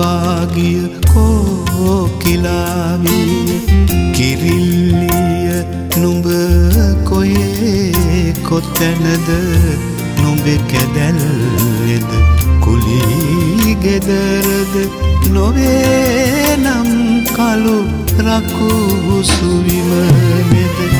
පියාභාගිය කෝකිලාවී කිරිල්ලිය නුඹ කොයේ කොත්තැනද නොඹෙ කැදැල්ලෙද කුලී ගෙදරද? නොවේ නම් කළු රකු සුවිමනෙද ගෙවී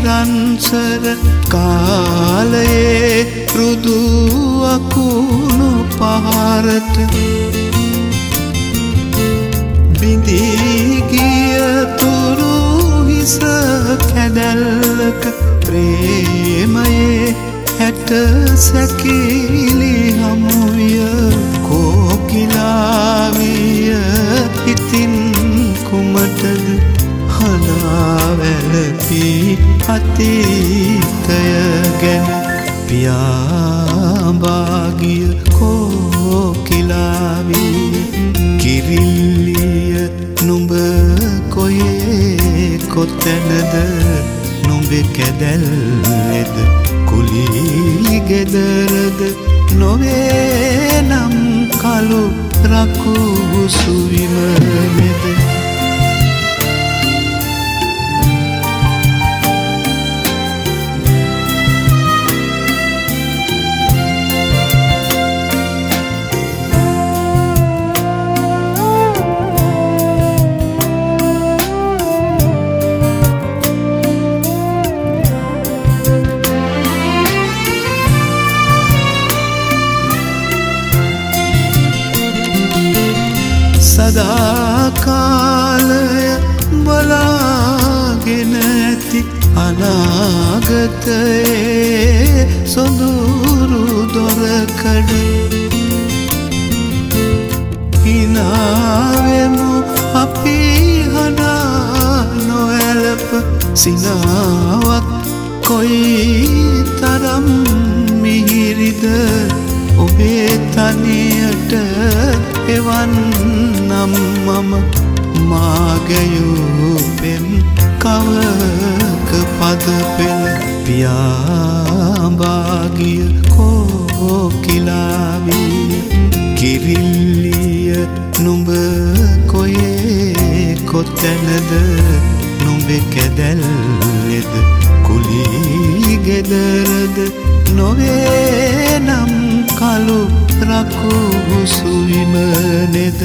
මැකීරන්සර කාලයේ රුදුවකුණු පහරට බිඳීගිය තුරු හිස කැදැල්ලක ප්‍රේමයේ හැට සැකිලි හනාවැලපී අතීතය ගැන පියාභාගිය කෝකිලාවී. කිරිල්ලිය නුඹ කොයේ කොත්තැනද නුඹෙ කැදැල්ලෙද? කුලී ගෙදරද? නොවේ නම් කළු රකු සදාකාලය බලාගෙන ඇති අනාගතයේ සොඳුරු දොරකඩ හිනාවෙමු අපි හනා නොඇලප සිනාවක් කොයි තරම් මිහිරිද ඔබේ තනියට එවන් නම් මම මාගයූ පෙම් කවක පද පෙළ පියාභාගිය කෝකිලාවී කිරිල්ලිය නුඹ කොයේ කොත්තැනද නුඹෙ කැදැල්ලෙද කුලී ගෙදරද නොවේ නම් කළු රකු සුවිමනෙද